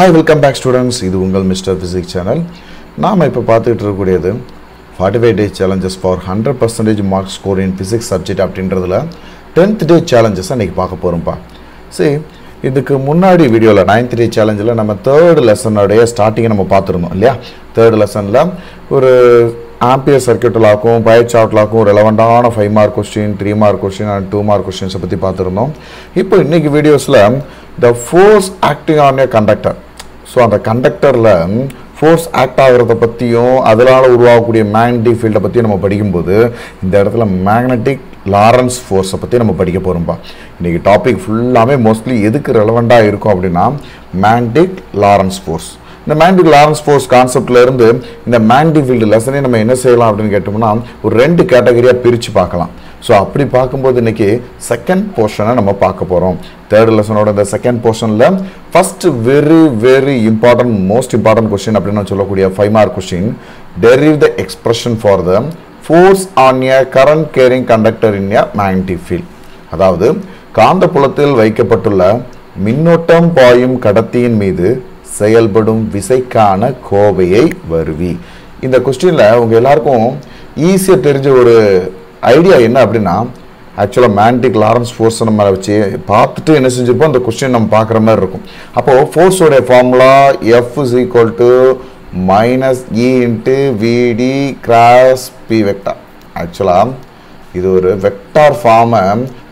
Hi welcome back students இது உங்கள் mister physics channel நாம் இப்போ பார்த்துக்கிட்டு இருக்கக்கூடியது forty five days challenges for hundred percentage mark score in physics subject அப்படின்றதுல டென்த் டே சேலஞ்சஸ் அன்றைக்கி பார்க்க போகிறோம்ப்பா சரி இதுக்கு முன்னாடி வீடியோவில் நைன்த் டே சேலஞ்சில் நம்ம தேர்ட் லெசனுடைய ஸ்டார்டிங்கை நம்ம பார்த்துருந்தோம் இல்லையா? தேர்ட் லெசனில் ஒரு ஆம்பியர் சர்க்கியூட்டிலாக்கும் பயர் சார்ட் ரெலவெண்ட்டான five mark question three mark question and two mark கொஸ்டின்ஸை பற்றி பார்த்துருந்தோம். இப்போ இன்றைக்கி வீடியோஸில் the force acting on a conductor so அந்த கண்டக்டரில் ஃபோர்ஸ் ஆக்ட் ஆகிறத பற்றியும் அதனால் உருவாகக்கூடிய மேக்னட்டிக் ஃபீல்டை பற்றியும் நம்ம படிக்கும்போது இந்த இடத்துல மேக்னட்டிக் லாரன்ஸ் ஃபோர்ஸை பற்றி நம்ம படிக்க போகிறோம்ப்பா இன்றைக்கி டாபிக் ஃபுல்லாமே மோஸ்ட்லி எதுக்கு ரெலவெண்ட்டாக இருக்கும் அப்படின்னா மேக்னட்டிக் லாரன்ஸ் ஃபோர்ஸ் இந்த மேக்னட்டிக் லாரன்ஸ் ஃபோர்ஸ் கான்செப்ட்லேருந்து இந்த மேக்னட்டிக் ஃபீல்டு லெசனே நம்ம என்ன செய்யலாம் அப்படின்னு கேட்டோம்னா ஒரு ரெண்டு கேட்டகரியாக பிரித்து பார்க்கலாம். ஸோ அப்படி பார்க்கும்போது இன்னைக்கு செகண்ட் போர்ஷனை நம்ம பார்க்க போகிறோம் தேர்ட் லெசனோட இந்த செகண்ட் போர்ஷனில் first very very important most important question அப்படின்னு சொல்லக்கூடிய five mark question derive the expression for the force on a current carrying conductor in a magnetic field அதாவது காந்தப்புலத்தில் வைக்கப்பட்டுள்ள மின்னோட்டம் பாயும் கடத்தியின் மீது செயல்படும் விசைக்கான கோவையை வருவி. இந்த கொஸ்டினில் உங்கள் எல்லாருக்கும் ஈஸியாக தெரிஞ்ச ஒரு ஐடியா என்ன அப்படின்னா ஆக்சுவலாக மேண்டிக் லாரன்ஸ் ஃபோர்ஸை நம்ம வச்சு பார்த்துட்டு என்ன செஞ்சுருப்போம்? அந்த கொஸ்டின் நம்ம பார்க்குற மாதிரி இருக்கும். அப்போது ஃபோர்ஸோடைய formula F is equal to minus e into VD cross B vector ஆக்சுவலாக இது ஒரு வெக்டார் ஃபார்மை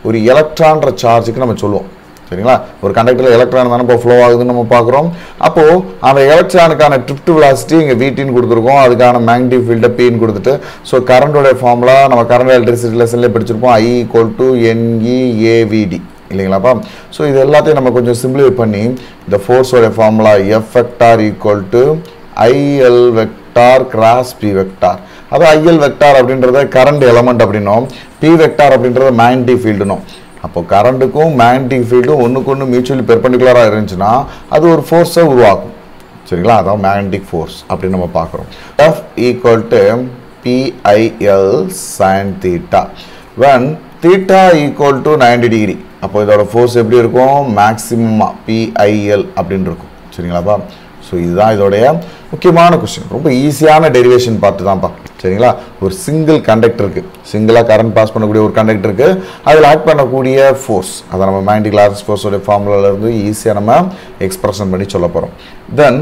ஒரு எலக்ட்ரான்ற சார்ஜுக்கு நம்ம சொல்லுவோம். சரிங்களா? ஒரு கண்டக்டரில் எலக்ட்ரான் தானே இப்போ ஃப்ளோ ஆகுதுன்னு நம்ம பார்க்குறோம். அப்போது அந்த எலக்ட்ரானுக்கான ட்ரிப்ட் விலாசிட்டி இங்கே வீட்டின்னு கொடுத்துருக்கோம். அதுக்கான மேக்னட்டிக் ஃபீல்டை பின்னு கொடுத்துட்டு ஸோ கரண்டோடைய ஃபார்முலா நம்ம கரண்ட் எலக்ட்ரிசிட்டி லெசன்லேயே படிச்சிருப்போம். ஐ ஈக்குவல் டு என்இஏவிடி இல்லைங்களாப்பா? ஸோ இது எல்லாத்தையும் நம்ம கொஞ்சம் சிம்பிளிஃபை பண்ணி இந்த ஃபோர்ஸோடைய formula F vector equal to IL vector cross B vector அது ஐஎல் வெக்டார் அப்படின்றத கரண்ட் எலமெண்ட் அப்படின்னும். பி வெக்டார் அப்படின்றத மேக்னட்டிக் ஃபீல்டுனும் அப்போ கரண்ட்டுக்கும் மேக்னட்டிக் ஃபீல்டும் ஒன்றுக்கு ஒன்று மியூச்சுவலி பெர்பெண்டிகுலராக இருந்துச்சுன்னா அது ஒரு ஃபோர்ஸை உருவாக்கும். சரிங்களா? அதான் மேக்னட்டிக் ஃபோர்ஸ் அப்படின்னு நம்ம பார்க்குறோம். F equal to BIL sine theta when theta equal to ninety degree அப்போ இதோட ஃபோர்ஸ் எப்படி இருக்கும்? மேக்ஸிமமாக பிஐஎல் அப்படின்னு இருக்கும். சரிங்களாப்பா? ஸோ இதுதான் இதோடைய முக்கியமான கொஸ்டின் ரொம்ப ஈஸியான டெரிவேஷன் பார்த்து தான்ப்பா சரிங்களா? ஒரு சிங்கிள் கண்டக்டருக்கு சிங்கிளாக கரண்ட் பாஸ் பண்ணக்கூடிய ஒரு கண்டக்டருக்கு அதில் ஆக்ட் பண்ணக்கூடிய ஃபோர்ஸ் அதை நம்ம மேக்னட்டிக் லாரன்ஸ் ஃபோர்ஸோடைய ஃபார்முலாலேருந்து ஈஸியாக நம்ம எக்ஸ்பிரஷன் பண்ணி சொல்ல போகிறோம் then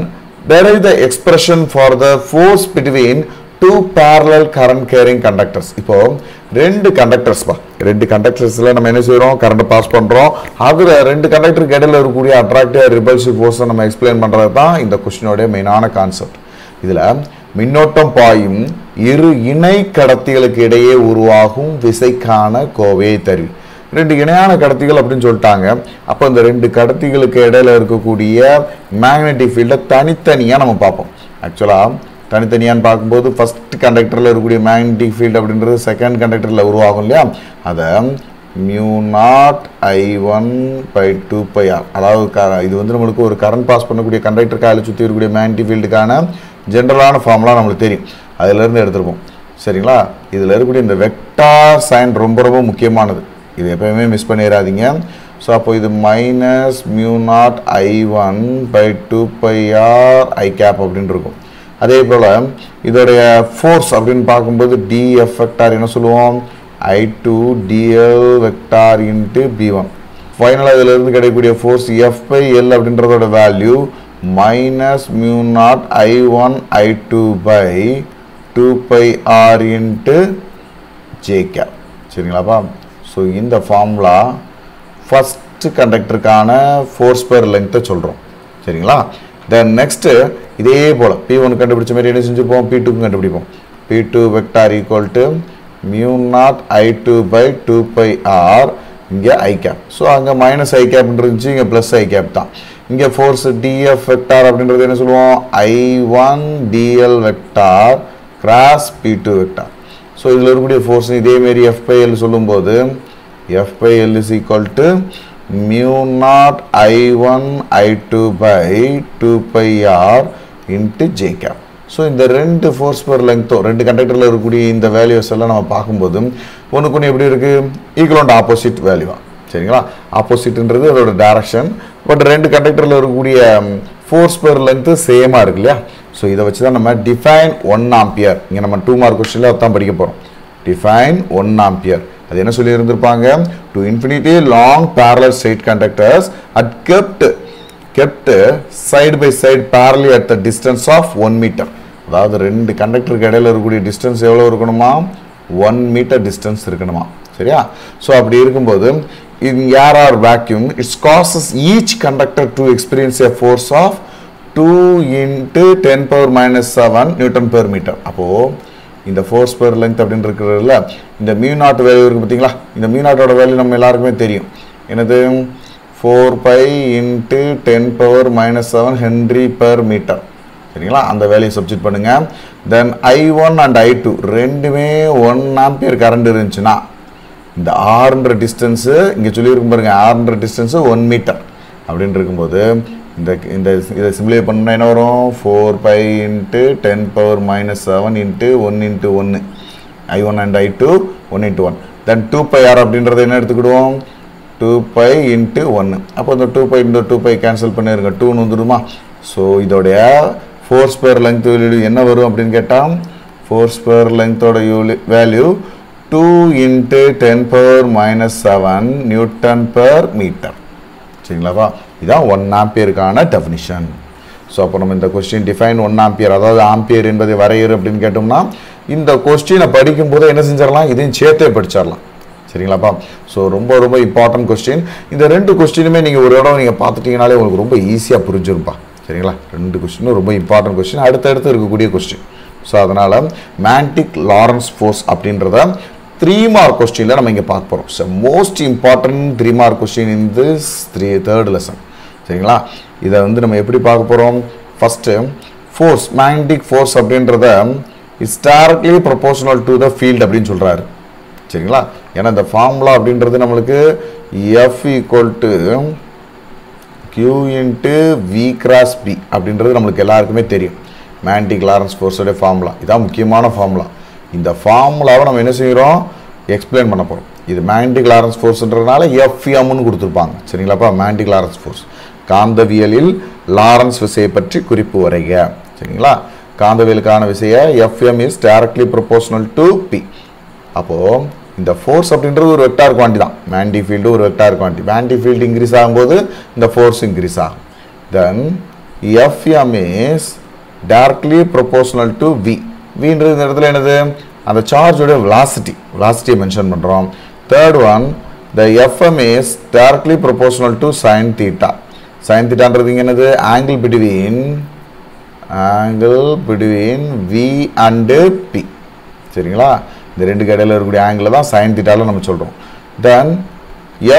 there is the expression for the force between two parallel current carrying conductors இப்போ ரெண்டு கண்டக்டர்ஸ் பா. ரெண்டு கண்டக்டர்ஸில் நம்ம என்ன செய்கிறோம் கரண்ட்டை பாஸ் பண்ணுறோம் அதில் ரெண்டு கண்டக்டருக்கு இடையில இருக்கக்கூடிய அட்ராக்டிவ் ரிபல்சிவ் ஃபோர்ஸை நம்ம எக்ஸ்பிளைன் பண்ணுறது தான் இந்த கொஸ்டினோடைய மெயினான கான்செப்ட் இதில் மின்னோட்டம் பாயும் இரு இணை கடத்திகளுக்கு இடையே உருவாகும் விசைக்கான கோவையை தருவி. ரெண்டு இணையான கடத்திகள் அப்படின்னு சொல்லிட்டாங்க. அப்போ இந்த ரெண்டு கடத்திகளுக்கு இடையில இருக்கக்கூடிய மேக்னெட்டிக் ஃபீல்டை தனித்தனியாக நம்ம பார்ப்போம். ஆக்சுவலாக தனித்தனியான்னு பார்க்கும்போது ஃபர்ஸ்ட் கண்டக்டரில் இருக்கக்கூடிய மேக்னெட்டிக் ஃபீல்டு அப்படின்றது செகண்ட் கண்டக்டரில் உருவாகும் இல்லையா? அதை mu naught I one by two pi R அதாவது க இது வந்து நம்மளுக்கு ஒரு கரண்ட் பாஸ் பண்ணக்கூடிய கண்டக்டர் காயில் சுற்றி இருக்கக்கூடிய மேக்னெட்டிக் ஃபீல்டுக்கான ஜென்ரலான ஃபார்முலா நம்மளுக்கு தெரியும். அதிலேருந்து எடுத்திருப்போம் சரிங்களா? இதில் இருக்கக்கூடிய இந்த வெக்டார் சைன் ரொம்ப ரொம்ப முக்கியமானது. இது எப்பயுமே மிஸ் பண்ணிடாதீங்க ஸோ அப்போ இது minus mu naught I one by two pi R I cap அப்படின்னு இருக்கும். அதே போல் இதோடைய ஃபோர்ஸ் அப்படின்னு பார்க்கும்போது டிஎஃப் வெக்டார் என்ன சொல்லுவோம்? I two DL vector into B one ஃபைனலாக இதிலிருந்து கிடைக்கக்கூடிய force F by L அப்படின்றதோட value minus mu naught I one I two by two pi R into J cap சரிங்களாப்பா so இந்த ஃபார்முலா ஃபஸ்ட்டு கண்டக்டருக்கான force per லென்த்தை சொல்கிறோம் சரிங்களா? Then next இதே போல் B ஒன்று கண்டுபிடிச்ச மாதிரி என்ன செஞ்சுருப்போம் பி டூக்கும் கண்டுபிடிப்போம். B two vector equal to mu naught I two by two pi R இங்கே ஐ கேப் ஸோ அங்கே மைனஸ் ஐ கேப்னு இருந்துச்சு இங்கே ப்ளஸ் ஐ கேப் தான். இங்கே ஃபோர்ஸ் டிஎஃப் வெக்டார் அப்படின்றது என்ன சொல்லுவோம்? I one DL vector cross B two vector so இதில் இருக்கக்கூடிய ஃபோர்ஸ் இதேமாரி எஃப்ஐஎல் சொல்லும்போது FIL is equal to mu naught I one I two by two pi R into J cap so இந்த ரெண்டு force per லெங்க்த்தோ ரெண்டு கண்டக்டரில் இருக்கக்கூடிய இந்த values எல்லாம் நம்ம பார்க்கும்போது ஒன்றுக்கு ஒன்று எப்படி இருக்குது ஈக்குவல் ஆப்போசிட் வேல்யூவா சரிங்களா? ஆப்போசிட்ன்றது அதோட டேரக்ஷன் பட் ரெண்டு கண்டக்டரில் இருக்கக்கூடிய ஃபோர்ஸ் பர் லென்த்து சேமாக இருக்கு இல்லையா? ஸோ இதை வச்சு தான் நம்ம டிஃபைன் ஒன் ஆம்பியர் இங்கே நம்ம டூ மார்க் கொஸ்டினில் அதான் படிக்க போகிறோம் டிஃபைன் ஒன் ஆம்பியர் அது என்ன சொல்லி இருந்திருப்பாங்க to infinity long parallel straight conductors at kept kept side by side parallel at the distance of one metre அதாவது ரெண்டு கண்டக்டருக்கு இடையில இருக்கக்கூடிய டிஸ்டன்ஸ் எவ்வளோ இருக்கணுமா? ஒன் மீட்டர் டிஸ்டன்ஸ் இருக்கணுமா? சரியா? ஸோ அப்படி இருக்கும்போது in air or vacuum it's causes each conductor to experience a force of two into ten power minus seven newton per metre அப்போது இந்த ஃபோர்ஸ் பெர் லென்த் அப்படின்னு இருக்கிறதுல இந்த மியூ நாட் வேல்யூ இருக்குது பார்த்தீங்களா? இந்த மியூ நாட்டோட வேல்யூ நம்ம எல்லாருக்குமே தெரியும். என்னது? Four pi into ten power minus seven henry per metre சரிங்களா? அந்த வேலையை சப்ஜெக்ட் பண்ணுங்கள் then I one and I two ரெண்டுமே ஒன் ஆம்பியர் கரண்ட் இருந்துச்சுன்னா இந்த ஆறுன்ற டிஸ்டன்ஸு இங்கே சொல்லியிருக்கும் பாருங்கள் ஆறுன்ற டிஸ்டன்ஸு ஒன் மீட்டர் அப்படின்னு இருக்கும்போது இந்த இந்த இதை சிம்பிளை பண்ணால் என்ன வரும்? Four pi into ten power minus seven into one into ஒன்று I one and I two one into one then two pi R அப்படின்றத என்ன எடுத்துக்கிடுவோம்? டூ பை இன்ட்டு ஒன்று அப்போ இந்த டூ பை இந்த டூ பை கேன்சல் பண்ணிருங்க. டூன்னு வந்துடுமா? ஸோ இதோடைய ஃபோர் ஸ்கொயர் லென்த் வேல்யூ என்ன வரும் அப்படின்னு கேட்டால் four square லென்த்தோட value two into ten power minus seven newton per metre சரிங்களாப்பா இதான் ஒன் ஆம்பியருக்கான டெஃபினிஷன் ஸோ அப்போ நம்ம இந்த கொஸ்டின் டிஃபைன் ஒன் ஆம்பியர் அதாவது ஆம்பியர் என்பதை வரையறு அப்படின்னு கேட்டோம்னா இந்த கொஸ்டினை படிக்கும்போது என்ன செஞ்சிடலாம்? இதையும் சேர்த்தே படிச்சிடலாம். சரிங்களாப்பா? ஸோ ரொம்ப ரொம்ப இம்பார்ட்டன்ட் கொஸ்டின் இந்த ரெண்டு கொஸ்டினுமே நீங்கள் ஒரு இடம் நீங்கள் பார்த்துட்டீங்கனாலே உங்களுக்கு ரொம்ப ஈஸியாக புரிஞ்சிருப்பா சரிங்களா? ரெண்டு கொஸ்டினும் ரொம்ப இம்பார்ட்டன்ட் கொஸ்டின் அடுத்தடுத்து இருக்கக்கூடிய கொஸ்டின் ஸோ அதனால் மேண்டிக் லாரன்ஸ் ஃபோர்ஸ் அப்படின்றத த்ரீ மார்க் கொஸ்டினில் நம்ம இங்கே பார்க்க போகிறோம் so most important three mark question in this three third lesson சரிங்களா? இதை வந்து நம்ம எப்படி பார்க்க போகிறோம் ஃபஸ்ட்டு ஃபோர்ஸ் மேக்னட்டிக் ஃபோர்ஸ் அப்படின்றத is directly proportional to the field அப்படின்னு சொல்கிறாரு சரிங்களா? ஏன்னா இந்த ஃபார்முலா அப்படின்றது நம்மளுக்கு F equal to q into v cross B அப்படின்றது நம்மளுக்கு எல்லாருக்குமே தெரியும். மேண்டிக் லாரன்ஸ் ஃபோர்ஸோடைய ஃபார்முலா இதான் முக்கியமான ஃபார்முலா இந்த ஃபார்முலாவை நம்ம என்ன செய்கிறோம் எக்ஸ்பிளைன் பண்ண போகிறோம் இது மேண்டிக் லாரன்ஸ் ஃபோர்ஸ்ன்றதுனால எஃப்எம்னு கொடுத்துருப்பாங்க. சரிங்களாப்பா? மேண்டிக் லாரன்ஸ் ஃபோர்ஸ் காந்தவியலில் லாரன்ஸ் விசையை பற்றி குறிப்பு வரைக. சரிங்களா? காந்தவியலுக்கான விசையை FM is directly proportional to B அப்போது இந்த ஃபோர்ஸ் அப்படின்றது ஒரு வெக்டார் குவான்டி தான். மேண்டி ஃபீல்டு ஒரு வெக்டார் குவான்டி மேண்டி ஃபீல்டு இன்க்ரீஸ் ஆகும்போது இந்த ஃபோர்ஸ் இன்க்ரீஸ் ஆகும். Then FM is directly proportional to V வின்றது இந்த இடத்துல என்னது? அந்த சார்ஜோட வெலாசிட்டி வெலாசிட்டியை மென்ஷன் பண்ணுறோம் third one the FM is directly proportional to sine theta sine தீட்டான்றது இங்கே என்னது? Angle between angle between V and B சரிங்களா? இந்த ரெண்டு இடையில இருக்கக்கூடிய ஆங்கிள் தான் சைன் தீட்டாவில் நம்ம சொல்கிறோம் then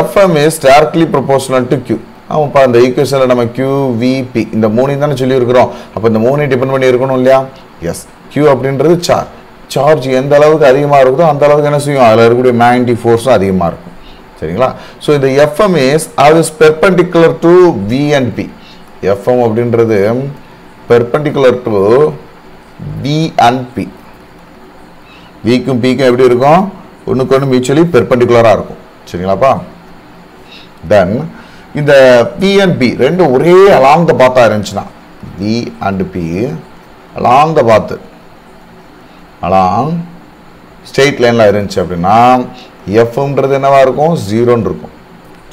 FM is directly proportional to q ஆமாப்பா இந்த ஈக்குவேஷனில் நம்ம கியூ விபி இந்த மூணையும் தானே சொல்லியிருக்கிறோம். அப்போ இந்த மூணையும் டிபெண்ட் பண்ணி இருக்கணும் இல்லையா? எஸ் கியூ அப்படின்றது சார்ஜ் சார்ஜ் எந்த அளவுக்கு அதிகமாக இருக்குதோ அந்த அளவுக்கு என்ன செய்யும்? அதில் இருக்கக்கூடிய மேக்னட்டிக் ஃபோர்ஸும் அதிகமாக இருக்கும். சரிங்களா? ஸோ இந்த எஃப்எம் இஸ் அது is perpendicular to V and B FM அப்படின்றது perpendicular to V and B விக்கும் பிக்கும் எப்படி இருக்கும்? ஒன்றுக்கு ஒன்று மியூச்சுவலி பெர்பண்டிகுலராக இருக்கும். சரிங்களாப்பா? தென் இந்த பி அண்ட் பி ரெண்டும் ஒரே அலாங் த இருந்துச்சுன்னா V and B along the பாத்து அலாங் ஸ்ட்ரெயிட் லைனில் இருந்துச்சு அப்படின்னா எஃப்ன்றது என்னவாக இருக்கும்? ஜீரோன்னு இருக்கும்.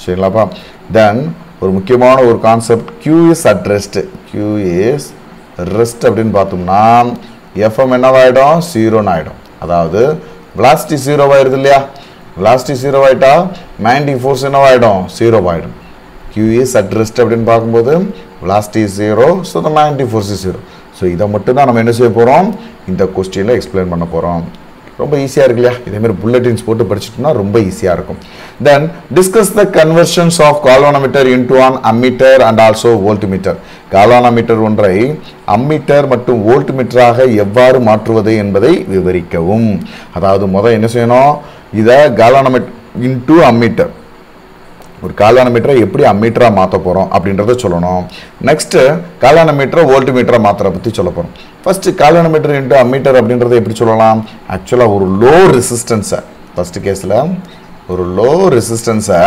சரிங்களாப்பா? தென் ஒரு முக்கியமான ஒரு concept Q is at rest Q is rest அப்படின்னு பார்த்தோம்னா எஃப்எம் என்னவாயிடும்? ஜீரோன்னு ஆகிடும் அதாவது வெலாசிட்டி ஜீரோவாயிடுது இல்லையா? வெலாசிட்டி ஜீரோவாயிட்டா மேண்டிங் ஃபோர்ஸ் என்னவாயிடும்? ஜீரோவாயிடும் ஆகிடும் கியூ இஸ் அட் ரெஸ்ட் அப்படின்னு பார்க்கும்போது velocity zero so the mending force zero so இதை மட்டும் தான் நம்ம என்ன செய்ய போகிறோம் இந்த கொஸ்டினில் எக்ஸ்பிளைன் பண்ண போகிறோம் ரொம்ப ஈஸியாக இருக்கு இல்லையா? இதேமாதிரி புல்லட்டின்ஸ் போட்டு படிச்சிட்டோம்னா ரொம்ப ஈஸியாக இருக்கும். Then discuss the conversions of galvanometer into an ammeter and also voltmeter galvanometer ஒன்றை அம்மீட்டர் மற்றும் வோல்ட்மீட்டராக எவ்வாறு மாற்றுவது என்பதை விவரிக்கவும். அதாவது முதல் என்ன செய்யணும்? இதை கால்வானோமீட்டர் இன்டு அம்மீட்டர் ஒரு காலான மீட்டரை எப்படி அம்மீட்டராக மாற்ற போகிறோம் அப்படின்றத சொல்லணும். நெக்ஸ்ட்டு காலான மீட்டரை வோல்ட் மீட்டரை மாத்திரை பற்றி சொல்ல போகிறோம் first galvanometer into ammeter அப்படின்றத எப்படி சொல்லலாம்? ஆக்சுவலாக ஒரு லோ ரெசிஸ்டன்ஸை ஃபஸ்ட்டு கேஸில் ஒரு லோ ரெசிஸ்டன்ஸை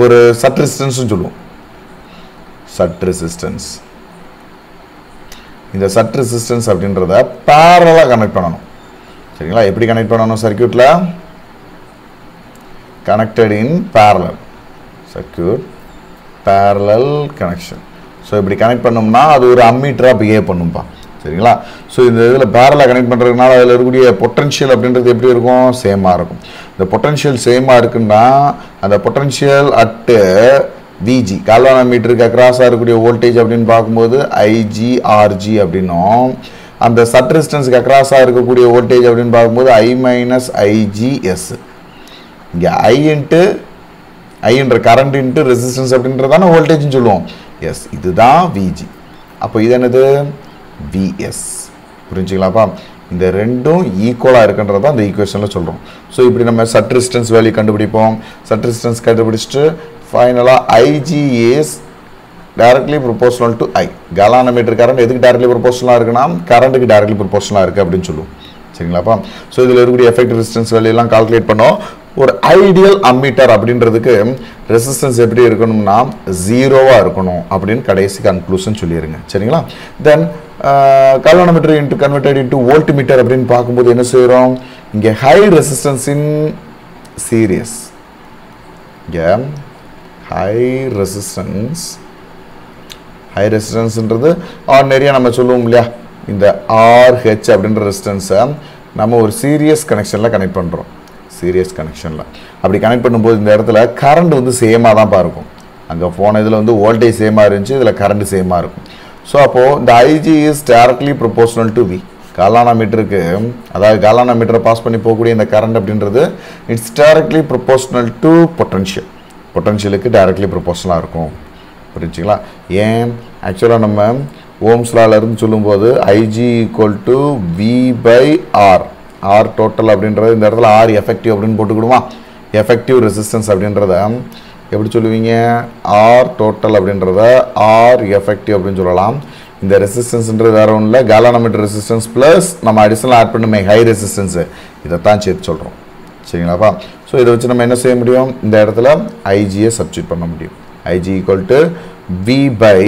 ஒரு சட் ரெசிஸ்டன்ஸ்னு சொல்லுவோம். சட் ரெசிஸ்டன்ஸ் இந்த சட் ரெசிஸ்டன்ஸ் அப்படின்றத பேரலாக கனெக்ட் பண்ணணும். சரிங்களா? எப்படி கனெக்ட் பண்ணணும் சர்க்கியூட்டில் connected in parallel circuit parallel connection so இப்படி கனெக்ட் பண்ணோம்னா அது ஒரு அம்மீட்டராக பிஹேவ் பண்ணும்பா. சரிங்களா? ஸோ இந்த இதில் பேரலாக கனெக்ட் பண்ணுறதுனால அதில் இருக்கக்கூடிய பொட்டன்ஷியல் அப்படின்றது எப்படி இருக்கும்? சேமாக இருக்கும். இந்த பொட்டன்ஷியல் சேமாக இருக்குன்னா அந்த பொட்டன்ஷியல் அட்டு விஜி கால்வான மீட்டருக்கு அக்ராஸாக இருக்கக்கூடிய வோல்டேஜ் அப்படின்னு பார்க்கும்போது ஐஜி ஆர்ஜி அப்படின்னும். அந்த சட் ரெசிஸ்டன்ஸுக்கு அக்ராஸாக இருக்கக்கூடிய வோல்டேஜ் அப்படின்னு பார்க்கும்போது ஐ மைனஸ் ஐஜிஎஸ் இங்கே ஐ இன்ட்டு ஐன்ற கரண்ட் இன்ட்டு ரெசிஸ்டன்ஸ் அப்படின்றதான வோல்டேஜ்னு சொல்லுவோம். எஸ் இதுதான் விஜி அப்போ இது என்னது? விஎஸ் புரிஞ்சுக்கலாப்பா இந்த ரெண்டும் ஈக்குவலாக இருக்குன்றதான் அந்த ஈக்குவேஷனில் சொல்கிறோம் ஸோ இப்படி நம்ம சட் ரெசிஸ்டன்ஸ் வேல்யூ கண்டுபிடிப்போம். சட் ரெசிஸ்டன்ஸ் கண்டுபிடிச்சிட்டு ஃபைனலாக IG is directly directly proportional to I galvanometer current எதுக்கு டேரக்ட்லி ப்ரொபோஷனலாக இருக்குன்னா கரண்ட்டுக்கு டேரக்ட்லி ப்ரொபோஷனலாக இருக்குது அப்படின்னு சொல்லுவோம். சரிங்களாப்பா ஸோ இதில் இருக்கக்கூடிய எஃபெக்ட் ரெசிஸ்டன்ஸ் வேலையெல்லாம் கால்குலேட் பண்ணோம். ஒரு ஐடியல் அம்மீட்டர் அப்படின்றதுக்கு ரெசிஸ்டன்ஸ் எப்படி இருக்கணும்னா ஜீரோவாக இருக்கணும் அப்படின்னு கடைசி கன்க்ளூஷன் சொல்லிடுங்க சரிங்களா? Then galvanometer into converted into voltmeter அப்படின்னு பார்க்கும்போது என்ன செய்கிறோம் இங்கே ஹை ரெசிஸ்டன்ஸ் இன் சீரியஸ் இங்கே ஹை ரெசிஸ்டன்ஸ் ஹை ரெசிஸ்டன்ஸ்ன்றது ஆர்டினரியாக நம்ம சொல்லுவோம் இல்லையா? இந்த ஆர்ஹெச் அப்படின்ற ரெசிஸ்டன்ஸை நம்ம ஒரு சீரியஸ் கனெக்ஷனில் கனெக்ட் பண்ணுறோம் சீரியஸ் கனெக்ஷனில் அப்படி கனெக்ட் பண்ணும்போது இந்த இடத்துல கரண்ட் வந்து சேமாக தான் இருக்கும். அங்கே போன இதில் வந்து வோல்டேஜ் சேமாக இருந்துச்சு இதில் கரண்ட் சேமாக இருக்கும். ஸோ அப்போது இந்த IG is directly proportional to V காலானா மீட்டருக்கு அதாவது காலானா மீட்டரை பாஸ் பண்ணி போகக்கூடிய இந்த கரண்ட் அப்படின்றது it's directly proportional to potential பொட்டன்ஷியலுக்கு directly ப்ரொபோஷனலாக இருக்கும். புரிஞ்சுங்களா? ஏன்? ஆக்சுவலாக நம்ம ஓம்ஸ் இருந்து சொல்லும்போது IG equal to V by R R total அப்படின்றது இந்த இடத்துல ஆர் எஃபெக்டிவ் அப்படின்னு போட்டுக்கிடுமா? எஃபெக்டிவ் ரெசிஸ்டன்ஸ் அப்படின்றத. எப்படி சொல்லுவீங்க? ஆர் டோட்டல் அப்படின்றத ஆர் எஃபெக்டிவ் அப்படின்னு சொல்லலாம். இந்த ரெசிஸ்டன்ஸ்ன்றது வேற ஒன்றும் இல்லை. கேலானோமீட்டர் ரெசிஸ்டன்ஸ் ப்ளஸ் நம்ம அடிஷனல் ஆட் பண்ணுமே ஹை ரெசிஸ்டன்ஸு இதைத்தான் சேர்த்து சொல்கிறோம் சரிங்களாப்பா? ஸோ இதை வச்சு நம்ம என்ன செய்ய முடியும்? இந்த இடத்துல ஐஜியை சப்ஸ்டியூட் பண்ண முடியும். IG equal to V by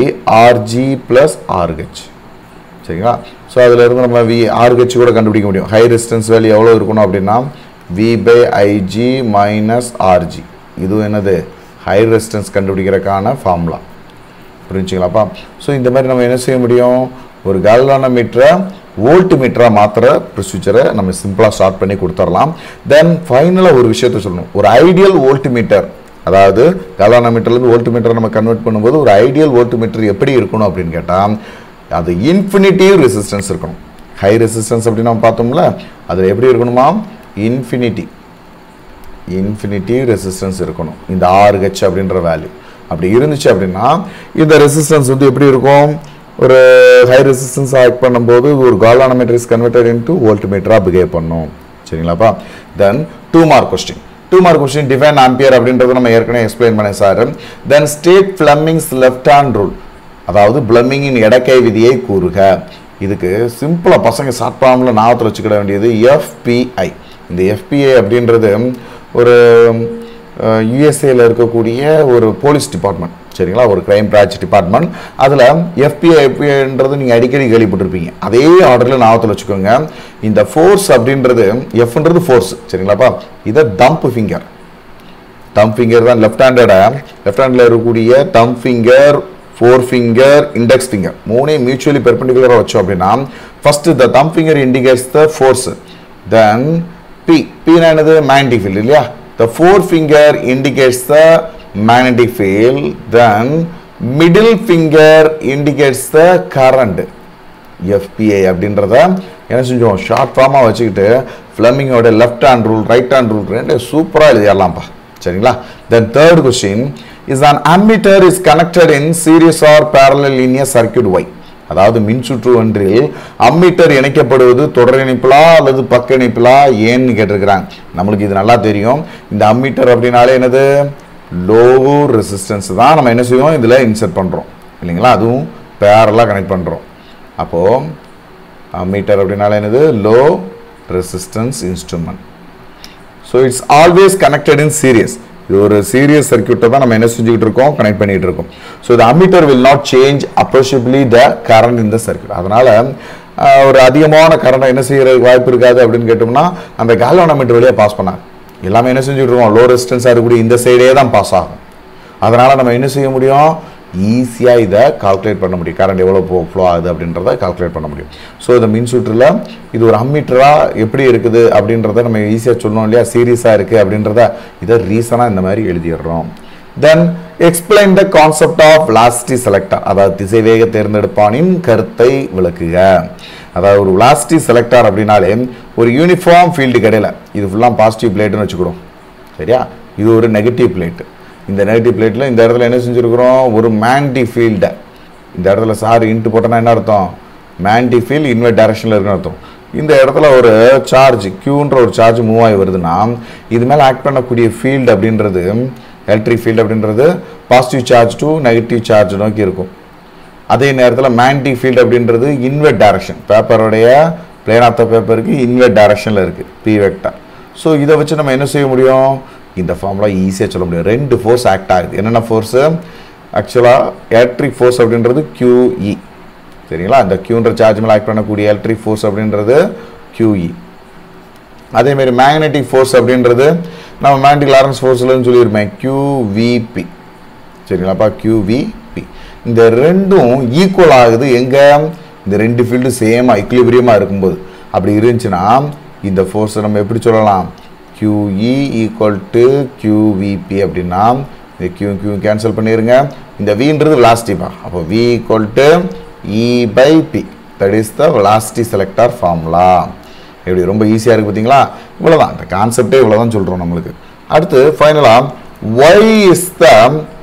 RG plus RH சரிங்களா? ஸோ அதில் இருந்து நம்ம வி ஆர்ஹெச் கூட கண்டுபிடிக்க முடியும். ஹை ரெசிஸ்டன்ஸ் வேல்யூ எவ்வளோ இருக்கணும் அப்படின்னா V by IG minus RG இதுவும் என்னது? ஹை ரெசிஸ்டன்ஸ் கண்டுபிடிக்கிறதுக்கான ஃபார்முலா புரிஞ்சுங்களாப்பா ஸோ இந்த மாதிரி நம்ம என்ன செய்ய முடியும்? ஒரு கால்வான மீட்டரை வோல்ட் மீட்டராக மாத்திர ப்ரொசீஜரை நம்ம சிம்பிளாக ஸ்டார்ட் பண்ணி கொடுத்துடலாம். தென் ஃபைனலாக ஒரு விஷயத்த சொல்லணும். ஒரு ஐடியல் வோல்ட் மீட்டர் அதாவது கலானா மீட்டர்லேருந்து வோல்ட் மீட்டர் நம்ம கன்வெர்ட் பண்ணும்போது ஒரு ஐடியல் வோல்ட் மீட்டர் எப்படி இருக்கணும் அப்படின்னு கேட்டால் அது இன்ஃபினிட்டிவ் ரெசிஸ்டன்ஸ் இருக்கணும். ஹை ரெசிஸ்டன்ஸ் அப்படின்னு நம்ம பார்த்தோம்ல அதில் எப்படி இருக்கணுமா? இன்ஃபினிட்டி இன்ஃபினிட்டிவ் ரெசிஸ்டன்ஸ் இருக்கணும். இந்த ஆர்ஹெச் அப்படின்ற வேல்யூ அப்படி இருந்துச்சு அப்படின்னா இந்த ரெசிஸ்டன்ஸ் வந்து எப்படி இருக்கும்? ஒரு ஹை ரெசிஸ்டன்ஸ் ஆக்ட் பண்ணும்போது ஒரு காலானோமீட்டர் இஸ் கன்வெர்டட் இன்ட்டு வோல்ட் மீட்டராக பிஹேவ் பண்ணும். சரிங்களாப்பா? Then two mark question two mark question define ampere அப்படின்றத நம்ம ஏற்கனவே எக்ஸ்பிளைன் பண்ணேன் sir then state Fleming's left hand rule அதாவது பிளம்மிங்கின் இடக்கை விதியை கூறுக. இதுக்கு சிம்பிளாக பசங்க ஷார்ட் ஃபார்மில் ஞாபகத்தில் வச்சுக்கிட வேண்டியது எஃபிஐ இந்த எஃபிஐ அப்படின்றது ஒரு யுஎஸ்ஏல இருக்கக்கூடிய ஒரு போலீஸ் டிபார்ட்மெண்ட் சரிங்களா? ஒரு கிரைம் பிரான்ச் டிபார்ட்மெண்ட் அதில் எஃபிஐ எஃபிஐன்றது நீங்கள் அடிக்கடி கேள்விப்பட்டிருப்பீங்க. அதே ஆர்டரில் ஞாபகத்தில் வச்சுக்கோங்க. இந்த ஃபோர்ஸ் அப்படின்றது எஃப்ன்றது ஃபோர்ஸ் சரிங்களாப்பா? இதை தம்ப் ஃபிங்கர் தம் ஃபிங்கர் தான் லெஃப்ட் ஹேண்டடை லெஃப்ட் ஹேண்டில் இருக்கக்கூடிய thumb finger four finger index finger மூணே மியூச்சுவலி பெர்பெண்டிகுலராக வச்சோம் அப்படின்னா first the thumb finger indicates the force then B பின்னா என்னது? மேக்னெட்டிக் ஃபீல்டு இல்லையா? The four finger indicates the magnetic field, then middle finger indicates the current. FBI அப்படின்றத என்ன செஞ்சோம்? ஷார்ட் ஃபார்மாக வச்சுக்கிட்டு ஃப்ளமிங்கோட left hand rule right hand rule ரெண்டு சூப்பராக எழுதிடலாம்ப்பா. சரிங்களா? Then third question is an ammeter is connected in series or parallel in a circuit why அதாவது மின்சுற்று ஒன்றில் அம்மீட்டர் இணைக்கப்படுவது தொடர் இணைப்பிலா அல்லது பக்க இணைப்பிலா? ஏன்னு கேட்டிருக்கிறாங்க. நம்மளுக்கு இது நல்லா தெரியும். இந்த அம்மீட்டர் அப்படின்னாலே என்னது? லோ ரெசிஸ்டன்ஸ் தான் நம்ம என்ன செய்வோம்? இதில் இன்சர்ட் பண்ணுறோம் இல்லைங்களா? அதுவும் பேரலாக கனெக்ட் பண்ணுறோம் அப்போது மீட்டர் அப்படின்னால என்னது? Low resistance instrument so it's always connected in series இது ஒரு சீரியஸ் சர்க்கியூட்டை தான் நம்ம என்ன செஞ்சுக்கிட்டு இருக்கோம்? கனெக்ட் பண்ணிட்டு இருக்கோம். So the ammeter will not change appreciably the current இந்த சர்க்கியூட் அதனால் ஒரு அதிகமான கரண்ட் என்ன செய்யறதுக்கு வாய்ப்பு இருக்காது அப்படின்னு கேட்டோம்னா அந்த galvanometer வழியாக பாஸ் பண்ணாங்க எல்லாமே என்ன செஞ்சுட்டு லோ ரெசிஸ்டன்ஸாக இருக்கக்கூடிய இந்த சைடே தான் பாஸ் ஆகும். அதனால் நம்ம என்ன செய்ய முடியும்? ஈஸியாக இதை கால்குலேட் பண்ண முடியும். கரண்ட் எவ்வளோ போ ஃப்ளோ ஆகுது அப்படின்றத கால்குலேட் பண்ண முடியும். ஸோ இந்த மின்சுற்றில் இது ஒரு அம்மீட்டராக எப்படி இருக்குது அப்படின்றத நம்ம ஈஸியாக சொல்லணும் இல்லையா? சீரியஸாக இருக்குது அப்படின்றத இதை ரீசனாக இந்த மாதிரி எழுதிடுறோம். Then explain the concept of velocity selector அதாவது திசைவேக தேர்ந்தெடுப்பானின் கருத்தை விளக்குக. அதாவது ஒரு லாஸ்டி செலக்டார் அப்படின்னாலே ஒரு யூனிஃபார்ம் ஃபீல்டு கிடையில இது ஃபுல்லாக பாசிட்டிவ் பிளேட்டுன்னு வச்சுக்கிறோம். சரியா? இது ஒரு நெகட்டிவ் பிளேட்டு இந்த நெகட்டிவ் பிளேட்டில் இந்த இடத்துல என்ன செஞ்சுருக்குறோம்? ஒரு மேண்டி ஃபீல்டை இந்த இடத்துல சார் இன்ட்டு போட்டோன்னா என்ன அர்த்தம்? மேண்டி ஃபீல்ட் இன்வெர்ட் டைரக்ஷனில் இருக்குன்னு அர்த்தம். இந்த இடத்துல ஒரு சார்ஜ் க்யூன்ற ஒரு சார்ஜ் மூவ் ஆகி வருதுன்னா இது மேலே ஆக்ட் பண்ணக்கூடிய ஃபீல்டு அப்படின்றது எலக்ட்ரிக் ஃபீல்டு அப்படின்றது positive charge to negative charge நோக்கி இருக்கும். அதே நேரத்தில் மேக்னட்டிக் ஃபீல்டு அப்படின்றது இன்வெர்ட் டைரக்ஷன் பேப்பருடைய பிளேன் ஆஃப் த பேப்பருக்கு இன்வெர்ட் டைரக்ஷனில் இருக்குது பி வெக்டர் ஸோ இதை வச்சு நம்ம என்ன செய்ய முடியும்? இந்த ஃபார்முலா ஈஸியாக சொல்ல முடியும். ரெண்டு ஃபோர்ஸ் ஆக்ட் ஆகுது. என்னென்ன ஃபோர்ஸு ஆக்சுவலாக எலக்ட்ரிக் ஃபோர்ஸ் அப்படின்றது கியூஇ சரிங்களா? அந்த க்யூன்ற சார்ஜ் மேலே ஆக்ட் பண்ணக்கூடிய எலக்ட்ரிக் ஃபோர்ஸ் அப்படின்றது கியூஇ அதேமாரி மேக்னெட்டிக் ஃபோர்ஸ் அப்படின்றது நம்ம மேக்னெட்டிக் லாரன்ஸ் ஃபோர்ஸ்லன்னு சொல்லியிருப்பேன் கியூவிபி சரிங்களாப்பா பி. இந்த ரெண்டும் ஈக்குவல் ஆகுது எங்கே? இந்த ரெண்டு ஃபீல்டு சேமாக இக்லிபிரியமாக இருக்கும்போது. அப்படி இருந்துச்சுன்னா இந்த ஃபோர்ஸை நம்ம எப்படி சொல்லலாம்? கியூஇ ஈக்குவல் டு கியூவிபி அப்படின்னா இந்த கியூ கியூ கேன்சல் பண்ணிடுங்க இந்த வின்றது வெலாசிட்டிப்பா அப்போ V equal to E by B that is the velocity selector formula எப்படி ரொம்ப ஈஸியாக இருக்குது பார்த்தீங்களா இவ்வளோதான் இந்த கான்செப்டே இவ்வளோதான் சொல்கிறோம் நம்மளுக்கு. அடுத்து ஃபைனலாக why is the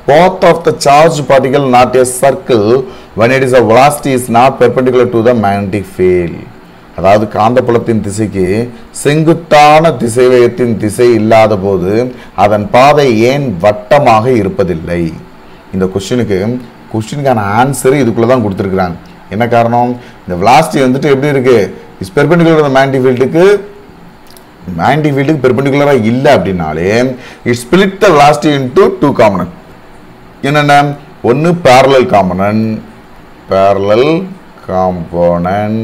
both of the charged particle not a circle when it is a velocity is not perpendicular to the magnetic field. அதாவது காந்தப்புலத்தின் திசைக்கு செங்குத்தான திசைவேகத்தின் திசை இல்லாத போது அதன் பாதை ஏன் வட்டமாக இருப்பதில்லை? இந்த கொஸ்டினுக்கு கொஸ்டினுக்கான ஆன்சர் இதுக்குள்ளே தான் கொடுத்துருக்குறாங்க என்ன காரணம்? இந்த விளாஸ்டி வந்துட்டு எப்படி இருக்கு? இஸ் பெர்பெண்டிகுலர் மேண்டி ஃபீல்டுக்கு மேண்டி ஃபீல்டுக்கு பெர்பெண்டிகுலராக இல்லை அப்படின்னாலே it split the velocity into two காமனன் என்னென்ன ஒன்று parallel component parallel component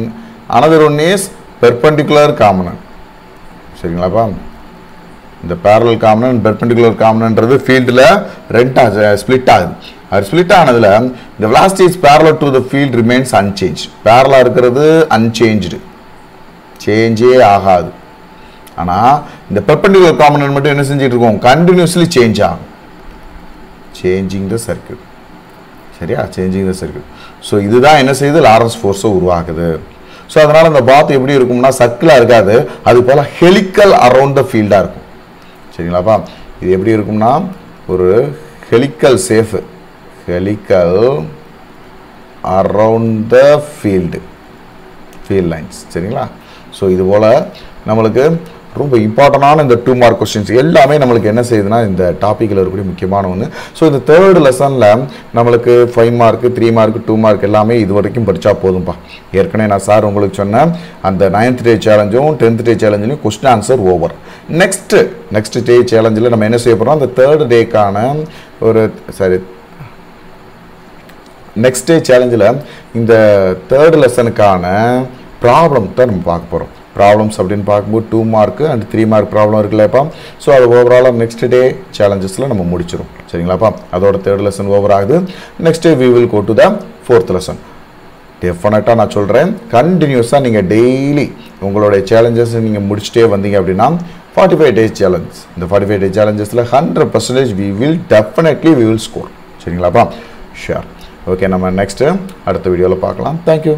another one is perpendicular component சரிங்களாப்பா? இந்த பேரல் காம்பனன்ட் பெர்பண்டிகுலர் காம்பனன்ட்றது ஃபீல்டில் ரெண்டாக ஸ்ப்ளிட் ஆகுது. அது ஸ்ப்ளிட் ஆனதில் இந்த velocity is parallel to the field remains unchange பேரலாக இருக்கிறது அன்சேஞ்சு சேஞ்சே ஆகாது. ஆனால் இந்த பெர்பண்டிகுலர் காம்பனன்ட் மட்டும் என்ன செஞ்சுட்டு இருக்கோம்? கண்டினியூஸ்லி சேஞ்ச் ஆகும். சேஞ்சிங் த சர்க்கியூட் சரியா? சேஞ்சிங் த சர்க்கியூட் ஸோ இதுதான் என்ன செய்யுது லாரன்ஸ் ஃபோர்ஸை உருவாக்குது. ஸோ அதனால் அந்த பாத் எப்படி இருக்கும்னா சர்க்கிளாக இருக்காது. அது போல் ஹெலிக்கல் அரவுண்ட் த ஃபீல்டாக இருக்கும். சரிங்களாப்பா இது எப்படி இருக்கும்னா ஒரு helical shape helical around the field field lines சரிங்களா? ஸோ இது போல் நம்மளுக்கு ரொம்ப இம்பார்ட்டண்டான இந்த டூ மார்க் கொஸ்டின்ஸ் எல்லாமே நம்மளுக்கு என்ன செய்யுதுன்னா இந்த டாப்பிக்கில் இருக்கக்கூடிய முக்கியமான ஒன்று ஸோ இந்த தேர்டு லெசனில் நம்மளுக்கு five mark three mark two mark எல்லாமே இது வரைக்கும் படித்தா போதும்ப்பா ஏற்கனவே நான் சார் உங்களுக்கு சொன்னேன் அந்த நைன்த் டே சேலஞ்சும் tenth day சேலஞ்சிலையும் question answer over next next day சேலஞ்சில் நம்ம என்ன செய்ய போகிறோம் அந்த தேர்ட் டேக்கான ஒரு சாரி நெக்ஸ்ட் டே சேலஞ்சில் இந்த தேர்ட் லெசனுக்கான ப்ராப்ளம் தான் நம்ம பார்க்க போகிறோம் ப்ராப்ளம்ஸ் அப்படின்னு பார்க்கும்போது two mark and three mark problem இருக்குல்லப்பா so அது ஓவராலாக நெக்ஸ்ட் டே சேலஞ்சஸில் நம்ம முடிச்சிடும் சரிங்களாப்பா அதோட தேர்ட் லெசன் ஓவர் ஆகுது. Next day we will go to the fourth lesson டெஃபினட்டாக நான் சொல்கிறேன் கண்டினியூஸாக நீங்கள் டெய்லி உங்களுடைய சேலஞ்சஸ் நீங்கள் முடிச்சுட்டே வந்தீங்க அப்படின்னா ஃபார்ட்டி ஃபைவ் டேஸ் சேலஞ்ச் இந்த forty five days சேலஞ்சஸில் hundred percentage we will definitely we will score சரிங்களாப்பா sure okay நம்ம நெக்ஸ்ட்டு அடுத்த வீடியோவில் பார்க்கலாம். தேங்க்யூ